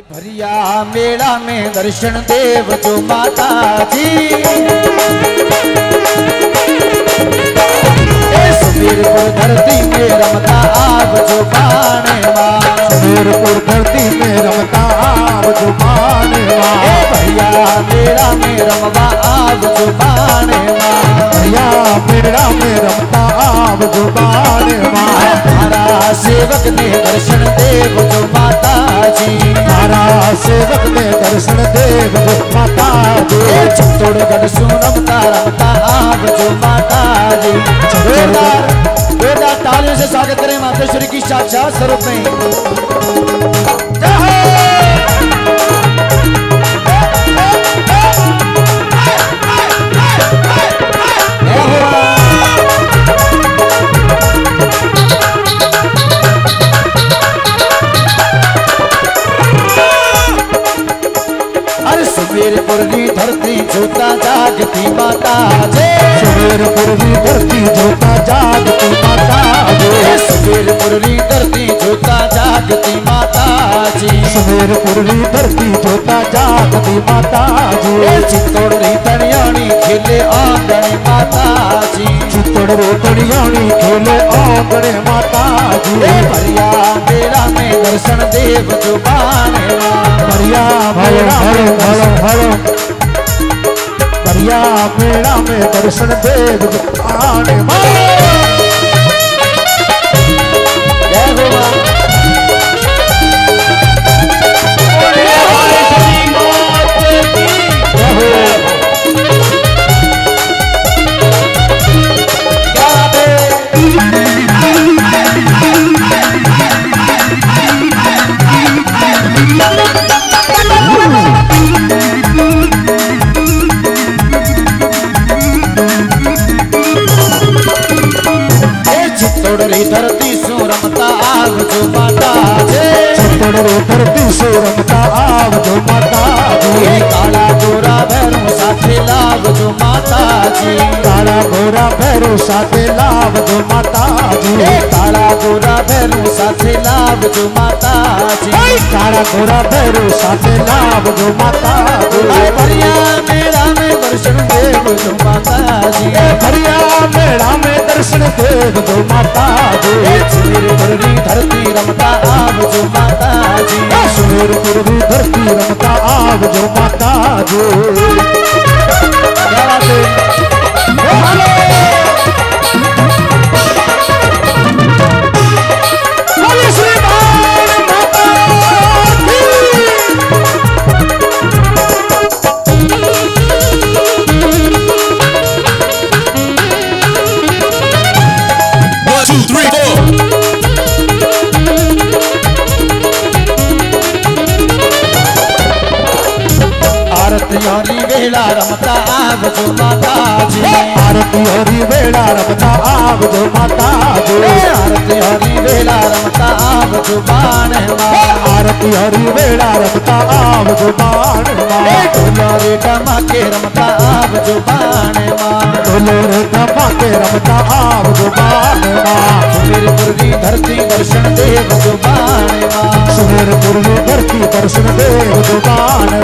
भरिया मेला में दर्शन देव जो माता जी ए सुबीरपुर धरती में रमता आग जो माँ। सुमेरपुर धरती में रमता आव ज़ुबान ए भैया मेला में रमवा आग जो माँ। भैया मेरा में रमता आव ज़ुबान हमारा सेवक ने दर्शन देव जो माता जी तारा सेवक ने दर्शन देव जो माता दे। चित्तौड़गढ़ सुनमता रमता आग जो माता जी तालियों से स्वागत करें मातेश्वरी की साक्षात स्वरूप में। जागती माता जय धरती जोता जागती माता ए दे सुमेरपुर धरती जोता जागती माता जी। सुमेरपुर की धरती जोता जागती माता जी। चित्तौड़ री तनियाणी खेले आंगण माता जी। चित्तड़ रोतड़ियाणी खेले आंगणे माता जी। भरिया मेरा में दर्शन देव जो बढ़िया मेरा में दर्शन हरो बढ़िया मेरा में दर्शन देव आने माँ धरती सु रमता आग जो माता जे चित्तड़ रो धरती से रमता आव जो माता ए जी काला गोरा भैरू साथे लाभ जो माता जी काला घोड़ा भैरो साथे लाभ जो माता जी ए काला गोरा भैरू साथे लाभ जो माता जी काला मेरा देव जो माता जी। सुमेर भरिया मेरा में दर्शन देव जो माता ए जी सुमेरपुर री धरती रमता आव जो माता जी। सुमेरपुर पूर्वी धरती रमता आव जो माता जी। वेला रमता आव जो माता जी। आरती हरि वेला रमता आव जो माता जो। आरती हरी वेला रमता आव जो बाण आरती हरि वेला रमता आव जो बाण ढोलो रे डमा के रमता आव जो बाण डोलो रे धमा के रमता आव जो बाण सुमेरपुर की धरती दर्शन देव जो बाण सुमेरपुर में। धरती दर्शन देव जो बाण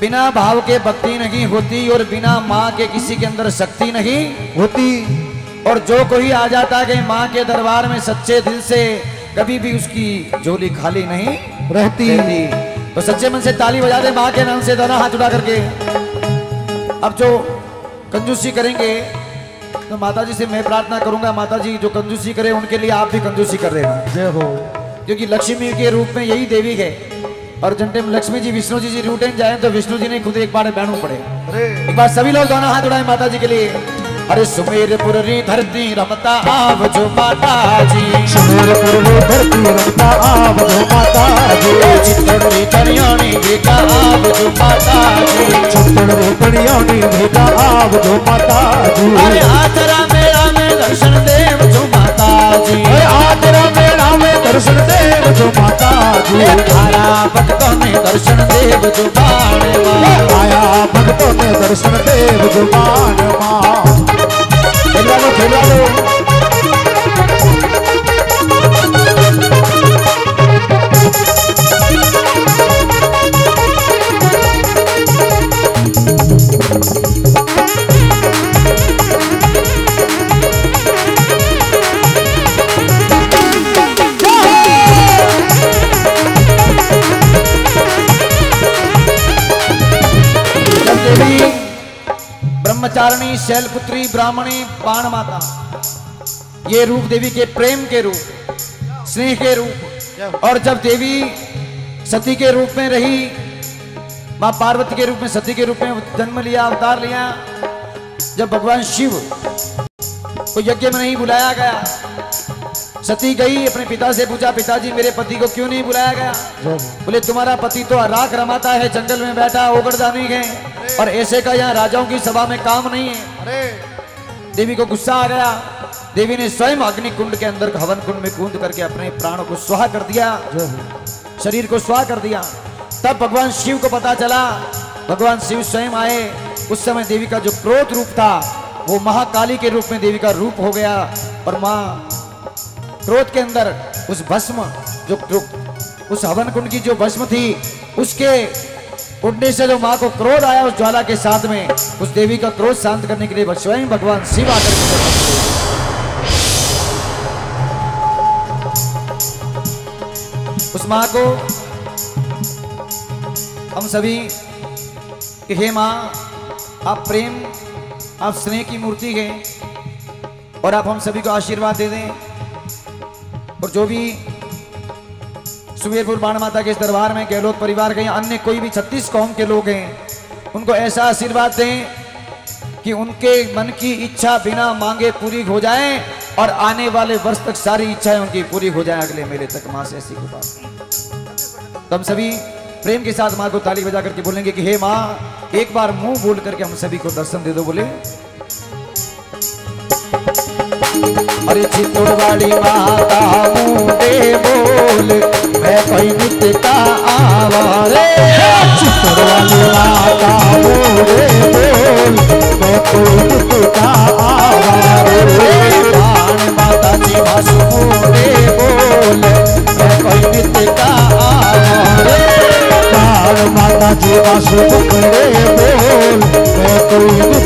बिना भाव के भक्ति नहीं होती और बिना माँ के किसी के अंदर शक्ति नहीं होती। और जो कोई आ जाता है माँ के दरबार में सच्चे दिल से कभी भी उसकी झोली खाली नहीं रहती। तो सच्चे मन से ताली बजा दे माँ के नाम से दोनों हाथ उठा करके। अब जो कंजूसी करेंगे तो माता जी से मैं प्रार्थना करूँगा माता जी जो कंजूसी करे उनके लिए आप भी कंजूसी कर देना। जय हो। क्योंकि लक्ष्मी के रूप में यही देवी है। और जन टाइम लक्ष्मी जी विष्णु जी जी रूटेन जाए तो विष्णु जी ने खुद एक बार बैठू पड़े। एक बार सभी लोग दोनों हाथ उठाए माता जी के लिए। अरे सुमेरपुर री धरती रमता आव जो माता जी सुमेरपुर रे धरती रमता आव जो माता जी चित्तड़ री चरियाणी बेटा आव जो माता जी चित्तड़ रे कणियानी भेजा आव जो माता जी अरे आचरा मेला में दर्शन देव जो माता जी अरे आदरा मेला में दर्शन देव जो माता जी तारा भक्तों ने दर्शन देव जो बाण माँ। आया भक्तों ने दर्शन देव जो मान माँ। खेलवा लो खेला लो। ब्रह्मचारिणी शैलपुत्री, ब्राह्मणी बाण माता। ये रूप देवी के प्रेम के रूप, स्नेह के रूप, और जब देवी सती के रूप में रही, माँ पार्वती के रूप में, सती के रूप में जन्म लिया, अवतार लिया, जब भगवान शिव को यज्ञ में नहीं बुलाया गया, सती गई, अपने पिता से पूछा, पिताजी, मेरे पति को क्यों नहीं बुलाया गया? बोले, तुम्हारा पति तो राख रमाता है, जंगल में बैठा, ओगरदानी है। और ऐसे का यहाँ राजाओं की सभा में काम नहीं है। देवी को गुस्सा आ गया। देवी ने स्वयं अग्नि कुंड के अंदर हवन कुंड में कूद करके अपने प्राणों को स्वाह कर दिया। शरीर को स्वाह कर दिया। तब भगवान शिव को पता चला। भगवान शिव स्वयं आए। उस समय देवी का जो क्रोध रूप था वो महाकाली के रूप में देवी का रूप हो गया। और माँ क्रोध के अंदर उस भस्म जो जो उस हवन कुंड की जो भस्म थी उसके उड़ने से जो माँ को क्रोध आया उस ज्वाला के साथ में, उस देवी का क्रोध शांत करने के लिए स्वयं भगवान शिव आकर। उस माँ को हम सभी कि हे माँ, आप प्रेम, आप स्नेह की मूर्ति हैं और आप हम सभी को आशीर्वाद दे दें और जो भी सुमेरपुर बाण माता के इस दरबार में गहलोत परिवार के अन्य कोई भी छत्तीस कौम के लोग हैं, उनको ऐसा आशीर्वाद दें कि उनके मन की इच्छा बिना मांगे पूरी हो जाए और आने वाले वर्ष तक सारी इच्छाएँ उनकी पूरी हो जाए। अगले मेले तक माँ से ऐसी कृपा तो हम सभी प्रेम के साथ माँ को ताली बजा करके बोलेंगे कि, हे माँ, एक बार मुँह बोल करके हम सभी को दर्शन दे दो, बोले। अरे चित्तौड़ वाली माता मुंडे बोल मैं कोई नित्य का आवारे। माता बोले, बोल, मैं कोई बोल मैं कोई माता जी वासु पकड़े बोल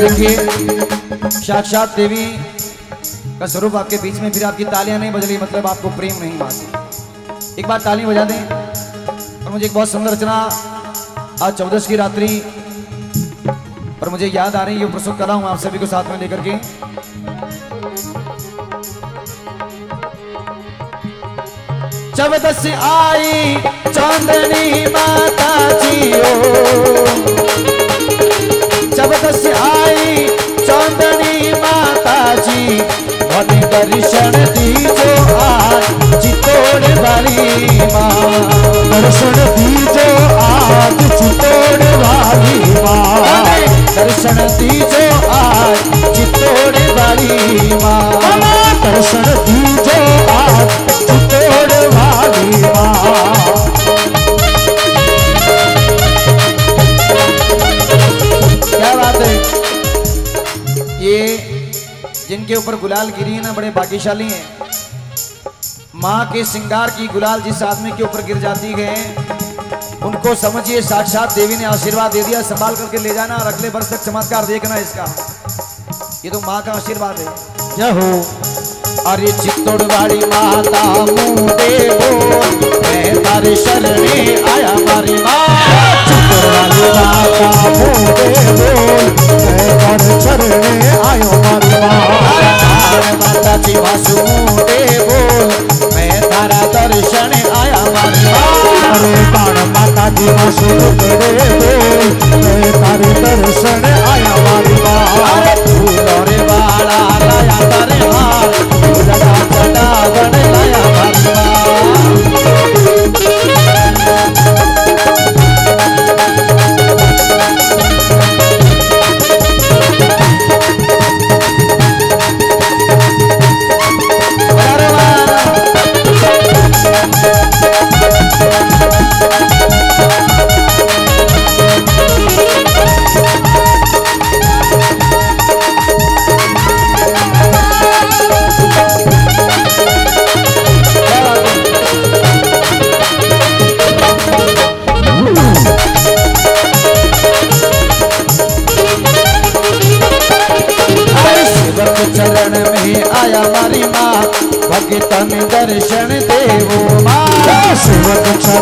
देखिए, साक्षात देवी का स्वरूप आपके बीच में, फिर आपकी तालियाँ नहीं बज रही मतलब आपको प्रेम नहीं मारती एक बार ताली बजा दें, और मुझे एक बहुत सुंदर रचना आज चौदस की रात्रि, और मुझे याद आ रही है, ये प्रस्तुत कर रहा हूँ आप सभी को साथ में लेकर के। चौदस आई चांदनी माता जी ओ जब दस आई चांदनी माता जी भनी दर्शन दीजो आज चितोड़ वाली माँ। दर्शन दीजो आज चितौड़ वाली माँ। दर्शन दीजो आज चितोड़ वाली माँ। दर्शन दीजो आज चितौड़ वाली क्या बात है? ये जिनके ऊपर गुलाल गिरी है ना, बड़े भाग्यशाली हैं। माँ के श्रृंगार की गुलाल जिस आदमी के ऊपर गिर जाती है, उनको समझिए, साक्षात देवी ने आशीर्वाद दे दिया, संभाल करके ले जाना, और अगले वर्ष तक चमत्कार देखना इसका। ये तो माँ का आशीर्वाद है। जय हो। अरे चित्तौड़वाड़ी माता देवो मैं तारे शरणे, आया मारी माँ। माता मुंडे मैं कर चरणे आयो मारी माँ। माता जी वासु देवो मैं तारा दर्शन, आया मारी माँ। अरे बाण माता जी मासु टुकड़े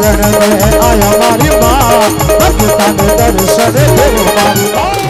शिवक चरण में आया मारी माँ भगतन दर्शन दे मारी। माँ